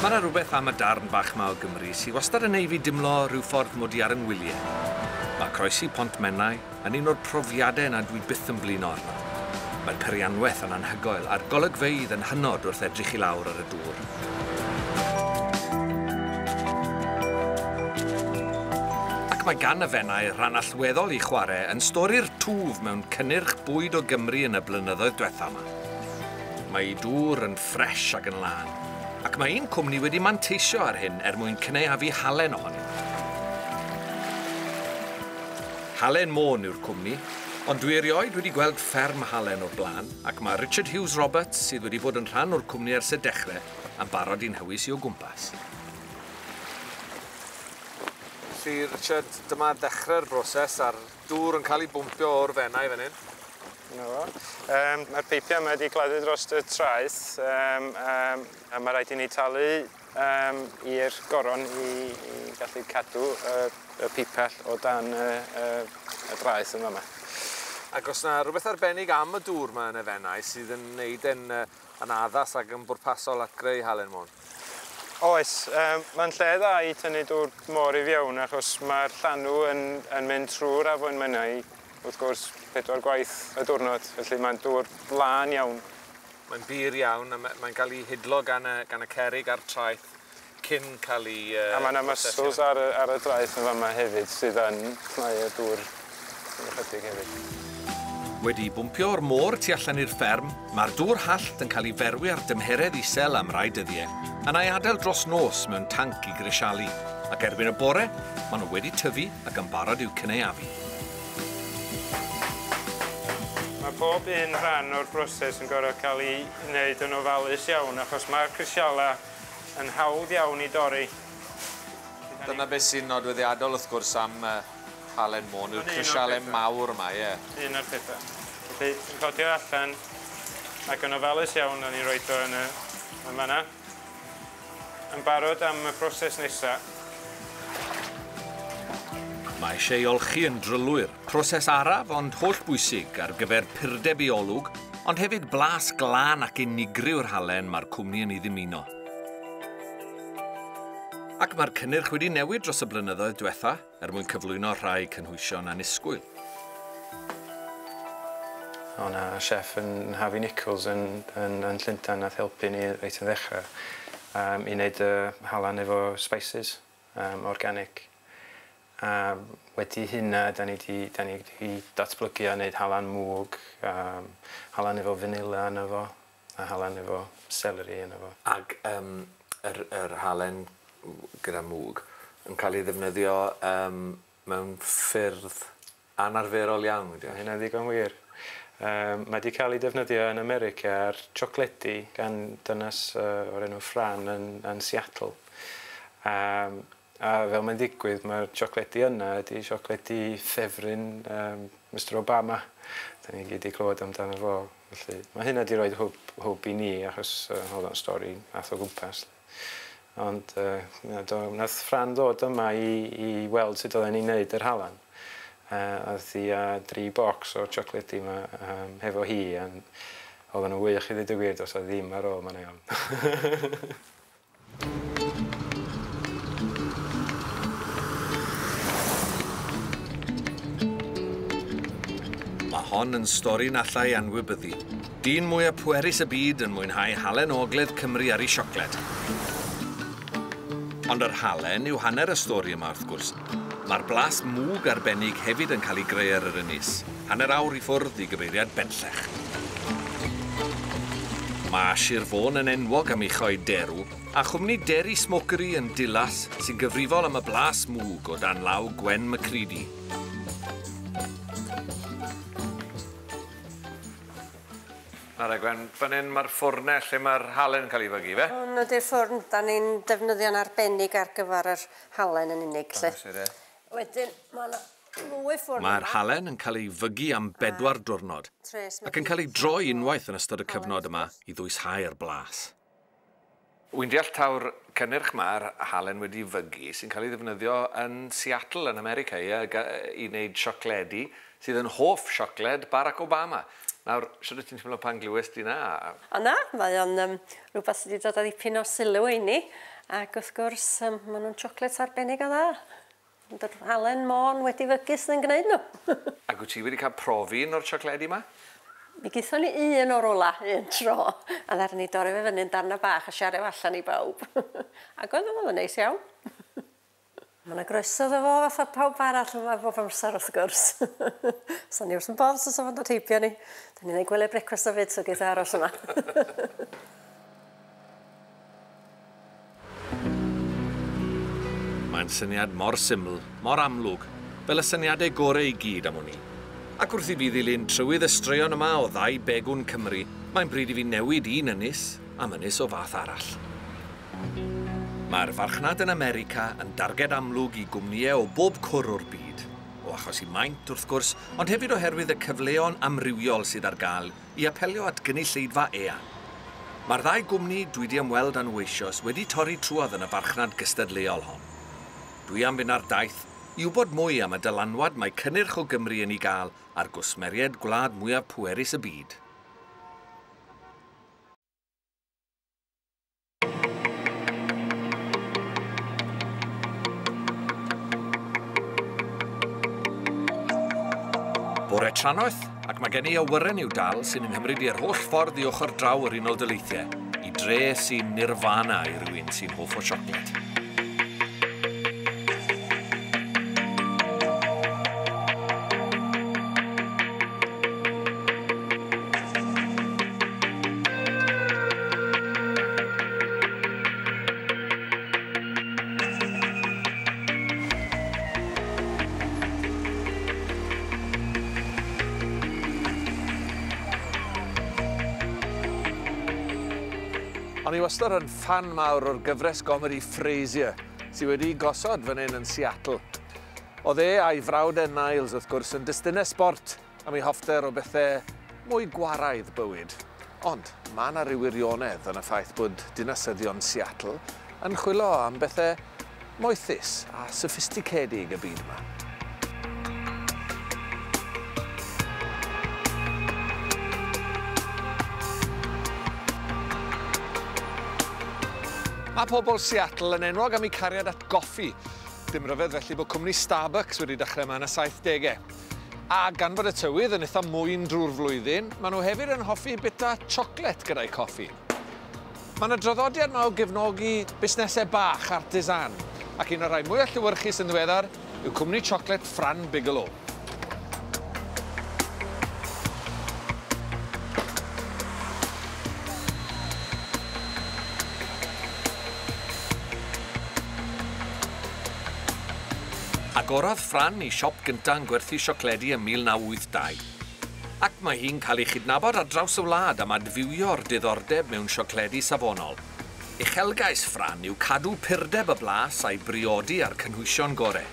Mae yna rhywbeth am y darn bach ma o Gymru sydd wastad yn ei fi dimlo rhyw ffordd mod i ar yng ngwyliau. Mae croesi Pont Menai yn un o'r profiadau yna dwi byth yn blin arno. Mae'r perianwaith yn anhygoel a'r golygfeidd yn hynod wrth edrych i lawr ar y dŵr. Ac mae gan y fennau rhan allweddol i chwarae yn stori'r twf mewn cynnyrch bwyd o Gymru yn y blynyddoedd diwethaf yma. Mae ei dŵr yn ffres ac yn lan, Ac mae un cwmni wedi manteisio ar hyn er mwyn cyneuafu halen ohonyn. Halen Môn yw'r cwmni, ond dwi erioed wedi gweld fferm halen o'r blaen ac mae Richard Hughes Roberts sydd wedi bod yn rhan o'r cwmni ers y dechrau am barod i'n hywys i o gwmpas. Felly, Richard, dyma dechrau'r broses a'r dŵr yn cael ei bwmpio o'r fennau fan hyn. Na fo. Um, mae'r peipiau yma wedi gladdu dros y traeth um, um, a mae rhaid i ni talu um, i'r goron i, i gallu cadw y, y pipell o dan y, y, y draeth yma yma. Ac os yna rhywbeth arbennig am y dŵr yma yn y fennau sydd yn neud yn, yn addas ac yn bwrpasol at greu halen môn? Oes, um, mae'n lle dda i tynnu dŵr môr i fiewn achos mae'r llanw yn, yn mynd trwy'r afon mynau wrth gwrs pedwar gwaith y diwrnod, felly mae'n dŵr blaen iawn. Mae'n bir iawn a mae'n cael ei hidlo gan y, gan y cerig a'r traeth cyn cael ei... Uh, a mae yna muscles ar, ar y draeth yn fama hefyd sydd yn llnau y dŵr yn ychydig hefyd. Wedi bwmpio o'r môr tu allan i'r fferm, mae'r dŵr hallt yn cael ei ferwi ar dymheredd isel am rai dyddiau, a ei adael dros nos mewn tanc i grisialu, ac erbyn y bore, maen nhw wedi tyfu ac yn barod i'w cyneuafu. pob un rhan o'r broses yn gorfod cael ei wneud yn ofalus iawn, achos mae'r crisiala yn hawdd iawn i dorri. Dyna beth sy'n nodweddiadol wrth gwrs am uh, halen môn, yw'r crisialau mawr yma, ie. Yeah. Un o'r pethau. Felly, yn codio allan, ac yn ofalus iawn, o'n i roed o yn y, yn fanna. Yn barod am y broses nesaf, Mae eisiau olchi yn drylwyr, proses araf ond hollbwysig ar gyfer purdeb i olwg, ond hefyd blas glân ac unigryw'r halen mae'r cwmni yn ei ddymuno. Ac mae'r cynnyrch wedi newid dros y blynyddoedd diwetha er mwyn cyflwyno rhai cynhwysion anusgwyl. O na, chef yn Harvey Nichols yn, yn, yn Llyntan nath helpu ni reit yn ddechrau um, i wneud y uh, halan efo spices um, organic. A wedi hynna, da ni wedi, datblygu a wneud halan mwg, um, halan efo fanila yna fo, a halan efo celery yna fo. Ac um, yr, yr halen gyda mwg yn cael ei ddefnyddio um, mewn ffyrdd anarferol iawn, wedi o? Hynna ddigon wir. Um, mae wedi cael ei defnyddio yn America ar siocledi gan dynas uh, o'r enw Fran yn, yn Seattle. Um, A fel mae'n digwydd, mae'r siocledi yna ydy siocledi ffefryn um, Mr Obama. Da ni gyd i clywed amdano fo. Felly, mae hynna wedi rhoi hwb, hwb i ni, achos uh, oedd o'n stori math o gwmpas. Ond uh, do, nath Fran ddod yma i, i weld sut oedden ni'n neud yr halan. Uh, oedd hi a dri bocs o siocledi yma um, hefo hi. Oedden nhw'n wych i ddweud y gwir, os oedd ddim ar ôl, mae'n iawn. hon yn stori nallai anwybyddu. Dyn mwyaf pwerus y byd yn mwynhau halen ogledd Cymru ar ei siocled. Ond yr halen yw hanner y stori yma wrth gwrs. Mae'r blas mwg arbennig hefyd yn cael ei greu ar yr ynys. Hanner awr i ffwrdd i gyfeiriad benllech. Mae Sir Fôn yn enwog am ei choi derw, a chwmni Derry Smokery yn Dilas sy'n gyfrifol am y blas mwg o dan law Gwen Macready. Ar y gwen, fan hyn mae'r ffwrnau lle mae'r halen yn cael ei fygu, fe? Hwn ydy'r ffwrn, da ni'n defnyddio'n arbennig ar gyfer yr halen yn unig, lle. Wedyn, mae'n mwy ffwrn Mae'r halen yn cael ei fygu am bedwar diwrnod ac yn cael ei droi unwaith yn ystod y cyfnod yma i ddwyshau'r blas. Wy'n deall tawr cynnyrch mae'r halen wedi fygu sy'n cael ei ddefnyddio yn Seattle yn America i, i wneud siocledi sydd yn hoff siocled Barack Obama. Nawr, siwr ti'n teimlo pan glywes di na? O na, mae o'n um, rhywbeth sydd wedi dod â ddipyn o sylw i ni. Ac wrth gwrs, um, maen nhw'n sioclets arbennig o dda. Dy'r halen môn wedi fygus yn gwneud nhw. Ac wyt ti wedi cael profi un o'r siocledi yma? Mi githon ni un o'r ola, un tro, a ddarn ni dorri fe fyny'n darna bach a siarad allan i bawb. Ac oedd o'n neis iawn. Mae yna groeso ddo fo fatha pawb arall yma bob amser wrth gwrs. so ni wrth yn bobs os o'n dod heibio ni. Da ni'n ei gwylio brecwast o fyd so gyda e aros yma. Mae'n syniad mor syml, mor amlwg, fel y syniadau e gorau i gyd am hwnni. Ac wrth i fi ddilyn trywydd y straeon yma o ddau begwn Cymru, mae'n bryd i fi newid un ynys am ynys o fath arall. Mae'r farchnad yn America yn darged amlwg i gwmnïau o bob cwr o'r byd, o achos i maint wrth gwrs, ond hefyd oherwydd y cyfleon amrywiol sydd ar gael i apelio at gynulleidfa eang. Mae'r ddau gwmni dwi wedi ymweld â'n weisios wedi torri trwodd yn y farchnad gystadleol hon. Dwi am fynd ar daith i wybod mwy am y dylanwad mae cynnyrch o Gymru yn ei gael ar gwsmeriad gwlad mwyaf pwerus y byd. Bore tranoeth, ac mae gen i awyren i'w dal sy'n ymhymryd i'r holl ffordd i ochr draw yr unol dyleithiau, i dre sy'n nirfana i rywun sy'n hoff o siocled. Ond i wastad yn fan mawr o'r gyfres gomedi Frasier, sydd wedi gosod fan hyn yn Seattle. Oedd e a'i frawdau e Niles, wrth gwrs, yn distynau sport am ei hoffter o bethau mwy gwaraidd bywyd. Ond mae yna rhyw wirionedd yn y ffaith bod dinasyddion Seattle yn chwilo am bethau moethus a sophisticedig y byd yma. a pobl Seattle yn enwog am eu cariad at goffi. Dim ryfedd felly bod cwmni Starbucks wedi dechrau yma yn y 70au. A gan fod y tywydd yn eitha mwyn drwy'r flwyddyn, maen nhw hefyd yn hoffi bita siocled gyda'i coffi. Mae yna droddodiad mae o gefnogi busnesau bach artisan, ac un o'r rhai mwy o llywyrchus yn ddiweddar yw cwmni siocled Fran Bigelow. agorodd Fran i siop gyntaf yn gwerthu siocledi ym 1982. Ac mae hi'n cael ei chydnabod ar draws y wlad am adfywio'r diddordeb mewn siocledi safonol. Uchelgais Fran yw cadw purdeb y blas a'i briodi ar cynhwysion gorau.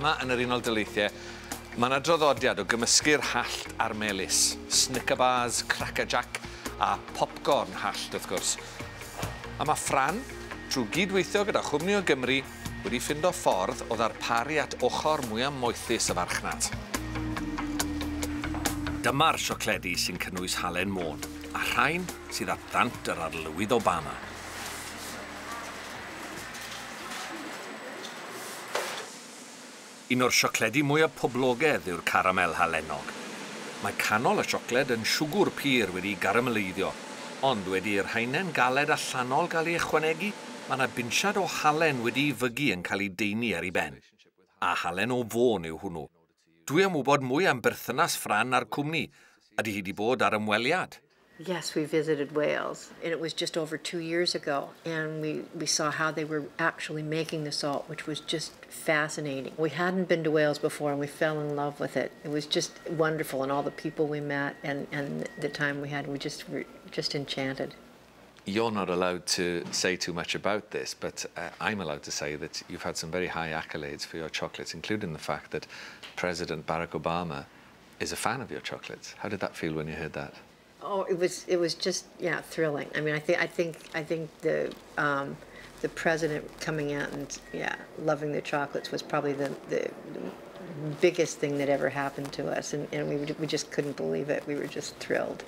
Yma yn yr Unol Daleithiau, mae yna droddodiad o gymysgu'r hallt a'r melus, snicker bars, cracker jack a popcorn hallt wrth gwrs. A mae Fran trwy gydweithio gyda Chwmni o Gymru wedi ffindo ffordd o ddarparu at ochr mwyaf moethus y farchnad. Dyma'r siocledi sy'n cynnwys halen môn, a rhain sydd at ddant yr arlywydd Obama. Un o'r siocledi mwyaf poblogaidd yw'r caramel halenog. Mae canol y siocled yn siwgr pur wedi garameleiddio, ond wedi'r haenen galed allanol gael ei ychwanegu mae yna binsiad o halen wedi fygu yn cael ei deini ar ei ben. A halen o fôn yw hwnnw. Dwi am wybod mwy am berthynas Fran a'r cwmni. Ydy hi wedi bod ar ymweliad? Yes, we visited Wales, and it was just over two years ago, and we, we saw how they were actually making the salt, which was just fascinating. We hadn't been to Wales before, and we fell in love with it. It was just wonderful, and all the people we met and, and the time we had, we just were just enchanted. You're not allowed to say too much about this, but uh, I'm allowed to say that you've had some very high accolades for your chocolates, including the fact that President Barack Obama is a fan of your chocolates. How did that feel when you heard that? Oh, it was it was just yeah thrilling. I mean, I think I think I think the um, the president coming out and yeah loving the chocolates was probably the, the biggest thing that ever happened to us, and, and we we just couldn't believe it. We were just thrilled.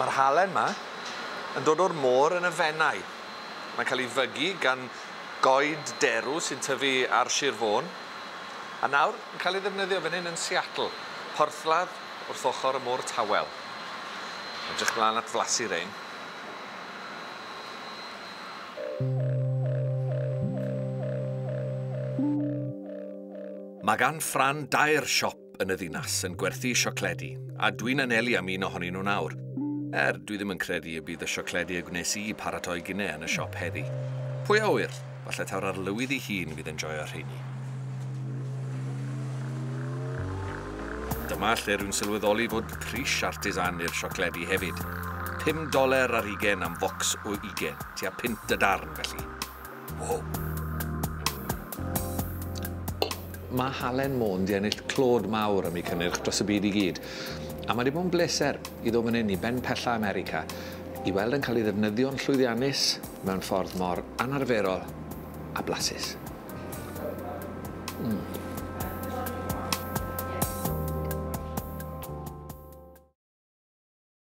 Mae'r halen yma yn dod o'r môr yn y fennau. Mae'n cael ei fygu gan goed derw sy'n tyfu ar Sir Fôn. A nawr yn cael ei ddefnyddio fan hyn yn Seattle, porthladd wrth ochr y môr tawel. Edrych mlaen at flasu rein. Mae gan Fran dair siop yn y ddinas yn gwerthu siocledi, a dwi'n anelu am un ohonyn nhw nawr. Er dwi ddim yn credu y bydd y siocledi y gwnes i paratoi gyne yn y siop heddi. Pwy a wyr, falle taw'r ar lywydd ei hun fydd yn joio'r rheini. Dyma lle rwy'n sylweddoli fod pris artisan i'r siocledi hefyd. 5 doler ar 20 am fox o 20, tua pint y darn felly. Wow. Mae halen môn di ennill clod mawr am ei cynnyrch dros y byd i gyd. A mae wedi bod yn bleser i ddod fan hyn i Ben Pella America i weld yn cael ei ddefnyddio'n llwyddiannus mewn ffordd mor anarferol a blasus. Mm.